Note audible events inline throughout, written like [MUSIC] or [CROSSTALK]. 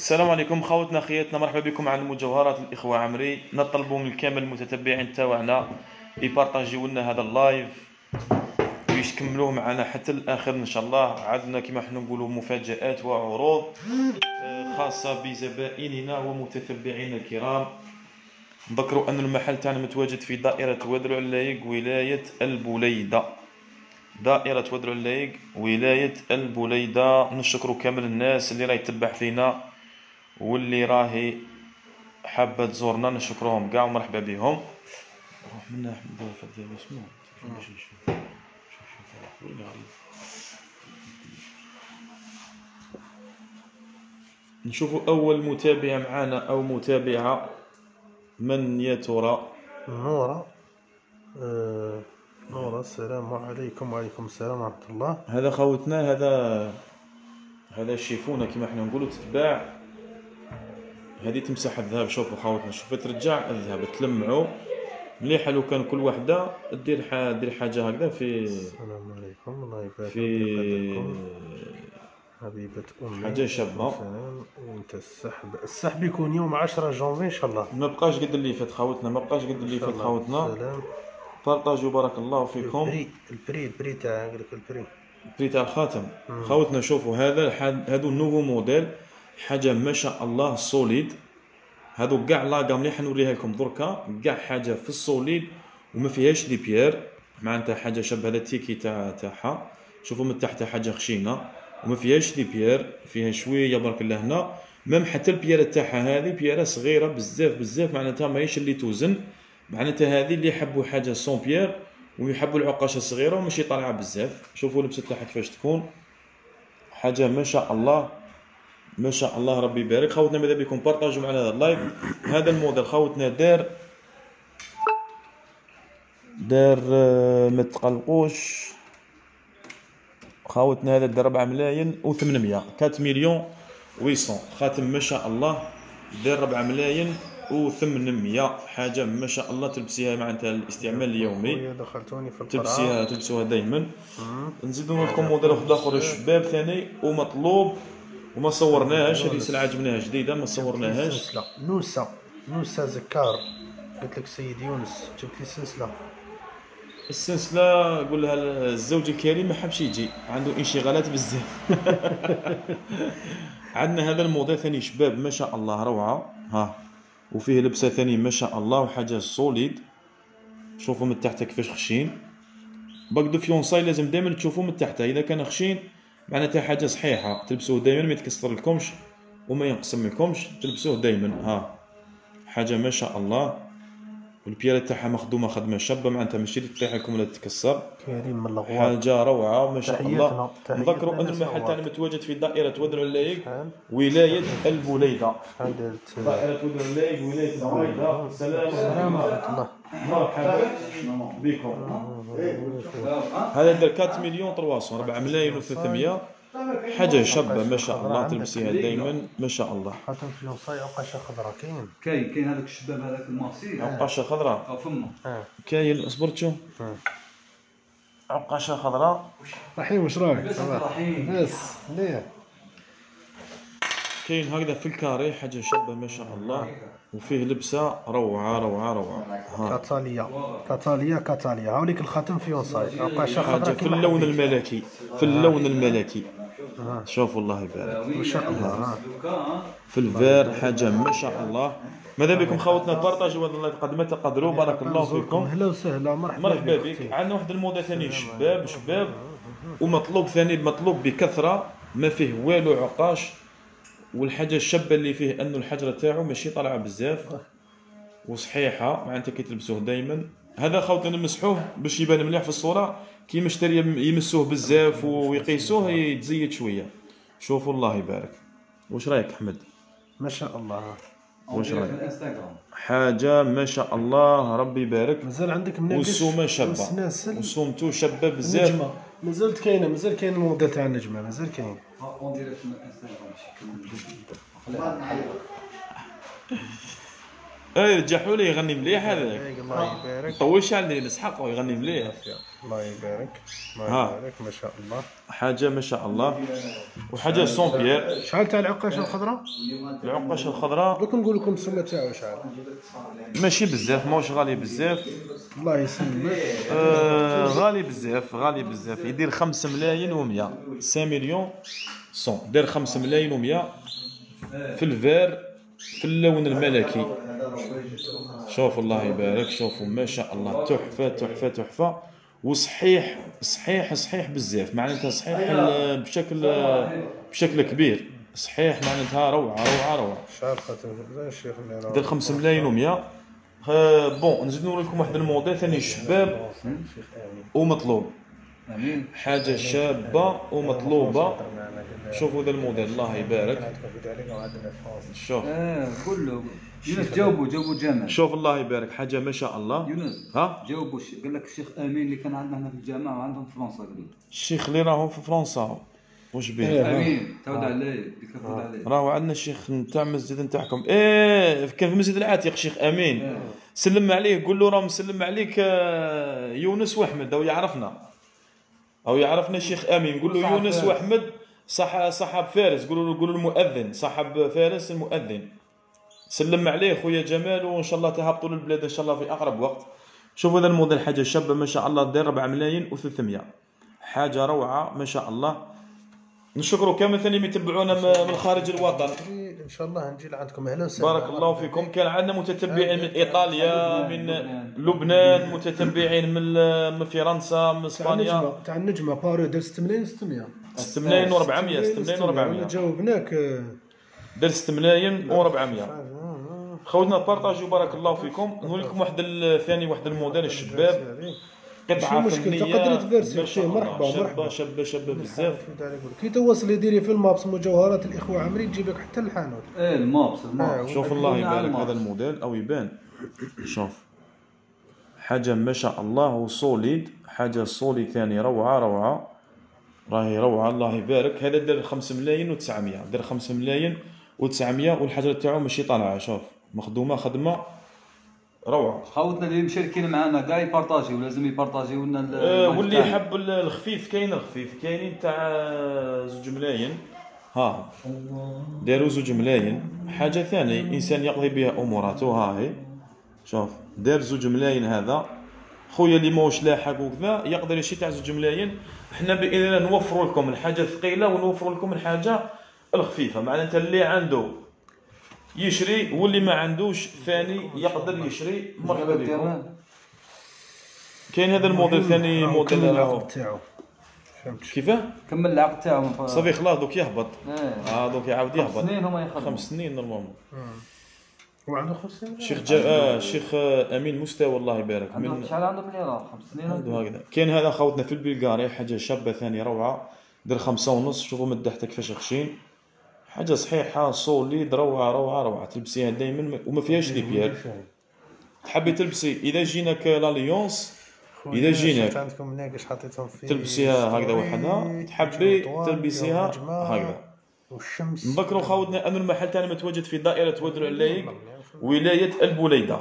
السلام عليكم خوتنا خياتنا مرحبا بكم على المجوهرات الإخوة عمري. نطلبوا من كامل المتتبعين تاعنا يبارطاجيو لنا هذا اللايف ويكملوه معنا حتى الآخر إن شاء الله. عندنا كما حنا نقولوا مفاجآت وعروض آه، خاصة بزبائننا ومتتبعينا الكرام. نذكروا أن المحل تاعنا متواجد في دائرة ودر اللايق ولاية البوليده دائرة ودر اللايق ولاية البوليدة نشكر كامل الناس اللي راهي تتبع فينا. واللي راهي حابة تزورنا نشكرهم كاع ومرحبا بهم. روح منا أحمد فدي اسمه شوف شوف شوف نشوفوا أول متابع معنا أو متابعة. من يا ترى؟ نورة آه، نورة السلام عليكم. وعليكم السلام ورحمة الله. هذا خوتنا هذا هذا الشيفونه كما إحنا نقولوا تتباع. هذه تمسح الذهب. شوفوا خوتنا شوف ترجع الذهب تلمعوا مليحه لو كان كل وحدة دير دير حاجة هكذا في السلام عليكم. الله يبارك في حبيبة أمي. حاجة شابة. سلام انت السحب. السحب يكون يوم 10 جونفي إن شاء الله. ما بقاش قد اللي فات خوتنا. ما بقاش قد اللي فات سلام. بارطاجوا بارك الله فيكم. البري البري البري تاع البري. prix تاع الخاتم. مم. خوتنا شوفوا هذا هادو ال nouveau modèle. حاجة ما شاء الله solide هادو كاع لاقا مليح نوريها لكم دركا. كاع حاجة في ال solide وما فيهاش des pierres. معناتها حاجة شبه هذا ال ticket تاع تاعها. شوفوا من تحت حاجة خشينة وما فيهاش des pierres. فيها شوية برك الله هنا. même حتى البييرة تاعها هذه بييرة صغيرة بزاف بزاف. معناتها ماهيش اللي توزن. معناتها هذه اللي يحبوا حاجة sans pierre ويحبوا العقاشة الصغيرة وماشي طالعه بزاف. شوفوا اللبسه تاعها كيفاش تكون. حاجة ما شاء الله ما شاء الله ربي يبارك. خوتنا ماذا بكم؟ بارطاجوا معنا هذا اللايف هذا الموديل خوتنا دار دار آه، ما تقلقوش. خاوتنا هذا دار 4 ملايين و800 4 مليون 800 خاتم ما شاء الله. دار 4 ملايين و800 حاجة ما شاء الله تلبسيها معناتها الاستعمال اليومي. دخلتوني في القرعة تلبسيها تلبسوها دائما مم. نزيدو لكم موديل واحد اخر شباب ثاني ومطلوب. وما صورناهاش هذه سلعة جبناها جديدة ما صورناهاش. نوسة. نوسة زكار. قلت لك سيد يونس جبت لي سلسلة. السلسلة قول لها الزوج الكريم ما حبش يجي. عنده انشغالات بزاف. [LAUGHS] عندنا هذا الموديل ثاني شباب ما شاء الله روعة. ها. وفيه لبسة ثاني ما شاء الله وحاجة solide شوفوا من تحت كيفاش خشين. bague de fiançailles لازم دائما تشوفوه من تحت إذا كان خشين معناتها حاجة صحيحة. تلبسوه دائما ما يتكسر لكمش وما ينقسم لكمش تلبسوه دائما ها حاجة ما شاء الله. والبييره تاعها مخدومة خدمة شابة معناتها ماشي تطيح لكم ولا تتكسر. كريم من الغوار حاجة روعة ما شاء الله. تحياتنا- تحياتنا نذكروا أن المحل تاعنا. متواجد في دائرة ودر اللايق شحال؟ ولاية البوليدة. دائرة ودر اللايق ولاية البوليدة. السلام السلام عليكم الله. مرحبا. بكم. هذا دار 4 مليون 300 4 ملايين و300 حاجة شابة ما شاء الله تلبسيها دائما ما شاء الله. خاطر في يوصاي عقاشة خضراء كاين كاين كاين هذاك الشباب هذاك الماسي عقاشة خضراء. أو فما. آه. كاين اصبر شوف آه. عقاشة خضراء. رحيم واش راك؟ بس الرحيم بس ليه؟ كاين هكذا في ال carré حاجة شابة ما شاء الله. وفيه لبسة روعة روعة روعة. ها. كاتاليا. كاتاليا كاتاليا. هاوليك الخاتم fiançailles عقاشة خضراء في اللون. الملكي في اللون الملكي. آه. شوفوا الله يبارك ما شاء الله. في ال vert حاجة ما شاء الله. ماذا بكم خوتنا بارطاجوا هذا ال live قد ما تقدروا بارك الله فيكم. أهلا وسهلا. مرحبا مرحبا بك بك. عندنا واحد الموضة ثاني شباب شباب ومطلوب ثاني مطلوب بكثرة. ما فيه والو عقاش. والحاجة الشابة اللي فيه أنه الحجرة تاعو ماشي طالعة بزاف. وصحيحة. معناتها كي تلبسوه دائما هذا خوتنا نمسحوه باش يبان مليح في الصورة. كي مشتري يمسوه بزاف ويقيسوه يتزيد شوية. شوفوا الله يبارك. واش رأيك أحمد؟ ما شاء الله. واش رأيك؟ الإنستغرام. حاجة ما شاء الله ربي يبارك. مازال عندك مناقش والسومه شابة. وسومته شابة بزاف. مازالت كاينة مازال كاين الموديل تاع النجمه مازال كاين. en direct من الإنستغرام. [LAUGHS] اي رجحوا لي يغني مليح هذاك الله يبارك. طولش عليه نسحق ويغني مليح. الله يبارك. الله. يبارك. ما شاء الله. حاجة ما شاء الله. وحاجة sans pierre شحال تاع العقاشه الخضراء؟ العقاشه الخضراء. دوك نقول لكم السمه تاعو شحال. ماشي بزاف ماهوش غالي بزاف. الله يسلمك. آه غالي بزاف غالي بزاف. يدير 5 ملايين و100 5 مليون 100 دار 5 ملايين و100 في الفير. في اللون الملكي. شوفوا الله يبارك شوفوا ما شاء الله. تحفة تحفة تحفة. وصحيح صحيح صحيح بزاف. معناتها صحيح بشكل بشكل كبير. صحيح معناتها الشيخ اللي راه دار 5 ملايين و100 آه bon نزيد نوري لكم واحد الموديل ثاني شباب. ومطلوب. آمين. حاجة شابة ومطلوبة. شوفوا ذا الموديل. الله يبارك. شوف. آه كله. يونس جاوبوا جاوبوا جامع شوف الله يبارك. حاجة ما شاء الله. يونس ها؟ جاوبوا قال لك الشيخ آمين اللي كان عندنا هنا في الجامعة وعندهم في فرنسا قال. الشيخ اللي راهو في فرنسا. واش بيه؟ آمين. تعود عليه. ديك تعود عليه. راهو عندنا الشيخ نتاع المسجد نتاعكم. إيه كان في المسجد العتيق شيخ آمين. سلم عليه. قول له راه مسلم عليك آه، يونس وأحمد أو يعرفنا. أو يعرفنا الشيخ أمين قول له يونس فارس. وأحمد صح صاحب فارس قولوا له قولوا المؤذن صاحب فارس المؤذن. سلم عليه خويا جمال وإن شاء الله تهبطوا للبلاد إن شاء الله في أقرب وقت. شوفوا هذا الموديل حاجة شابه ما شاء الله داير 4 ملايين و300 حاجة روعة ما شاء الله. نشكروا كامل ثاني يتبعونا م- من خارج الوطن. إن شاء الله نجي لعندكم. أهلا وسهلا. بارك الله فيكم. كان عندنا متتبعين من إيطاليا من لبنان متتبعين من من فرنسا من إسبانيا. تاع النجمة بارو دار 6 ملايين 600 6 ملايين و400 6 ملايين وأنا و400 جاوبناك دار 6 ملايين و400 آه، خوتنا بارطاجيو بارك الله فيكم. نقول لكم واحد ال- ثاني واحد الموديل الشباب. قطعة فنية تقدر تفيرسي،. مرحبا، مرحبا. شابه شابه بزاف. كي توصلي ديري في ال Maps مجوهرات الإخوة عمري تجيب لك حتى الحانوت إيه ال Maps ال Maps. شوف الله يبارك. هذا الموديل أو يبان. شوف. حاجة ما شاء الله و solide حاجة solide ثاني روعة روعة. راهي روعة الله يبارك. هذا دار 5 ملايين و900 دار 5 ملايين و900 والحجره تاعو ماشي طالعة. شوف. مخدومة خدمة. روعة. خوتنا اللي مشاركين معنا كاع يبارطاجيو لازم يبارطاجيو لنا ال- آه، واللي. يحب ال- الخفيف كاين الخفيف كاينين تاع زوج ملايين. ها داروا زوج ملايين. حاجة ثانية إنسان يقضي بها أموراته ها هي. شوف دار زوج ملايين هذا. خويا اللي ماهوش لاحق وكذا يقدر يشري تاع زوج ملايين. إحنا بإذن الله نوفروا لكم الحاجة الثقيلة ونوفروا لكم الحاجة الخفيفة. معناتها اللي عنده يشري واللي ما عندوش ثاني يقدر يشري مرحبا بكم. كاين هذا الموديل ثاني موديل العقد تاعو. كيفاه كمل العقد تاعو. من صافي خلاص دوك يهبط. إيه. آه دوك يعاود خمس يهبط. سنين هما يخدموا. خمس سنين normalement وعنده خمس سنين؟ شيخ جا... آه شيخ آه أمين مستوى الله يبارك. من شحال عنده مليون خمس سنين عنده هكذا. كاين هذا خوتنا في البلغاري حاجة شابة ثاني روعة. دير خمسة ونص. شوفوا من تحت كيفاش خشين حاجة صحيحة solide روعه روعه روعه تلبسيها دائما وما فيهاش les pierres تحبي تلبسي إذا جيناك l'alliance إذا جيناك عندكم حطيتهم في تلبسيها هكذا وحدها تحبي تلبسيها هكذا. والشمس. نذكروا خاوتنا ان المحل تاعنا متواجد في دائرة واد العلايق ولاية البليدة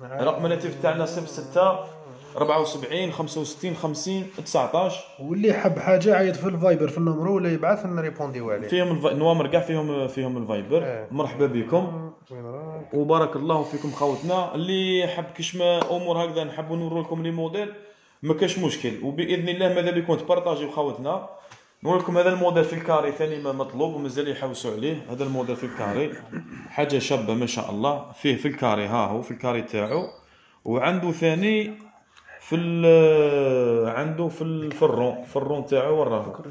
رقم الهاتف تاعنا 06 74 65 50 19 واللي حب حاجة عيط في ال Viber في النمرو ولا يبعث لنا نريبونديو عليه فيهم الف... نوامر كاع فيهم فيهم ال Viber. إيه. مرحبا بكم. وبارك الله فيكم خوتنا. اللي حب كش ما أمور هكذا نحبوا نورو لكم les modèles ما كاش مشكل. وبإذن الله ماذا بكم تبارطاجيو خوتنا. نقول لكم هذا الموديل في ال carré ثاني ما مطلوب ومازال يحوسوا عليه. هذا الموديل في ال carré. حاجة شابة ما شاء الله. فيه في ال carré ها هو في ال carré تاعو. وعنده ثاني في ال- عنده في في ال rond في ال rond تاعو وراه.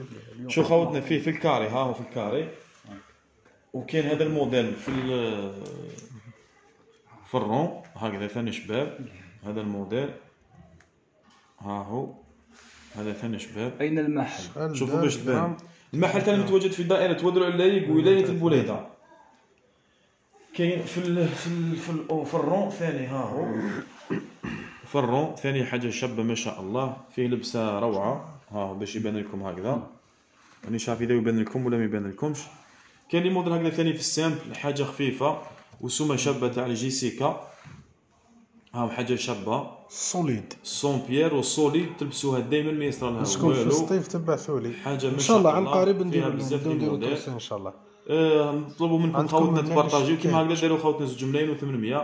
شو خوتنا فيه؟ في ال carré ها هو في ال carré. وكاين هذا الموديل في في الرون. هكذا ثاني شباب. هذا الموديل. ها هو. هذا ثاني شباب. أين المحل؟ شوفوا باش تبان. المحل تاعنا متواجد في دائرة ودرع اللايق ولاية البوليدة. كاين في ال في ال في, ال في الرون ثاني ها هو. في الرون ثاني حاجة شابة ما شاء الله. فيه لبسة روعة. ها باش يبان لكم هكذا. راني شايف إذا يبان لكم ولا ما يبان لكمش. كاين les modèles هكذا ثاني في ال simple حاجة خفيفة. وسومه شابة تاع الجيسيكا. هاهم حاجة شابة. solide sans pierres وال solide تلبسوها دائما ما يصرى لها مسكون في والو. الصيف تبعثوا لي حاجة ما شاء الله. عن قريب نديروا بزاف نديروا إن شاء الله. آه، نطلبوا منكم عندكم خوتنا تبارطاجيو. كيما هكذا. داروا خوتنا زوج ملايين و800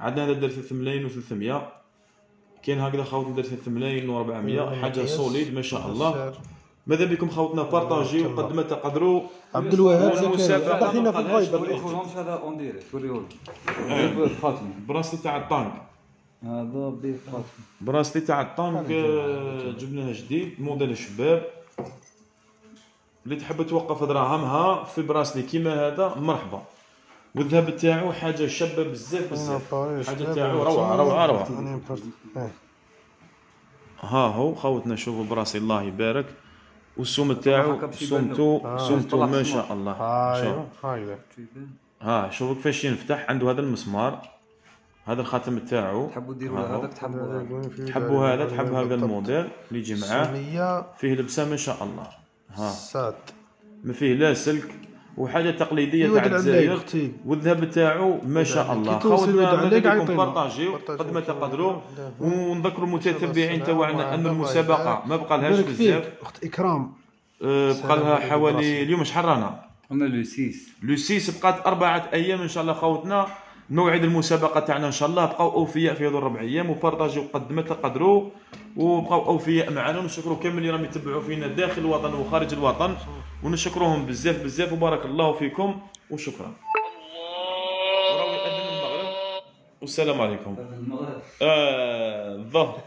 عندنا هذا دار 3 ملايين و300 كاين هكذا خوتنا دار 3 ملايين و400 حاجة solide ما شاء الله. ماذا بكم خوتنا؟ بارطاجيو قد ما تقدروا عبد الوهاب زكريا. بعث لنا في ال Viber. هذا en direct bracelet تاع الطانك. هذا بيه خاتمي bracelet تاع الطانك آه، جبناه جديد موديل شباب. اللي تحب توقف دراهمها في bracelet كيما هذا مرحبا. والذهب تاعو حاجة شابة بزاف بزاف. حاجة تاعو روعة روعة روعة. إيه. ها هو خوتنا شوفوا براسي الله يبارك. والسوم تاعو سومتو له. سومتو ما. شاء الله. ها شوف كيفاش ينفتح. عنده هذا المسمار. هذا الخاتم تاعو تحبوا ديروا. هذاك تحبوا تحبوا هذا؟ تحب هذا؟ الموديل؟ اللي يجي معاه فيه لبسه ما شاء الله. ها. سات. ما فيه لا سلك. وحاجة تقليدية تاع الجزائر. والذهب تاعو ما شاء. الله. خوتنا بكم عيطينا. بارطاجيو. قد ما تقدروا. ونذكروا المتتبعين تاعنا أن المسابقة ما بقى لهاش بزاف. أخت إكرام. آه، بقى لها حوالي. اليوم شحال رانا؟ قلنا لو 6 لو 6 بقات أربعة أيام إن شاء الله خوتنا موعد المسابقة تاعنا إن شاء الله. بقاو أوفياء في هذو الربع أيام وبارطاجيو قد ما تقدروا وبقاو أوفياء معنا. ونشكروا كامل اللي راهم يتبعوا فينا داخل الوطن وخارج الوطن. ونشكروهم بزاف بزاف. وبارك الله فيكم. وشكرا. وراو يأذن المغرب. والسلام عليكم. المغرب. آه الظهر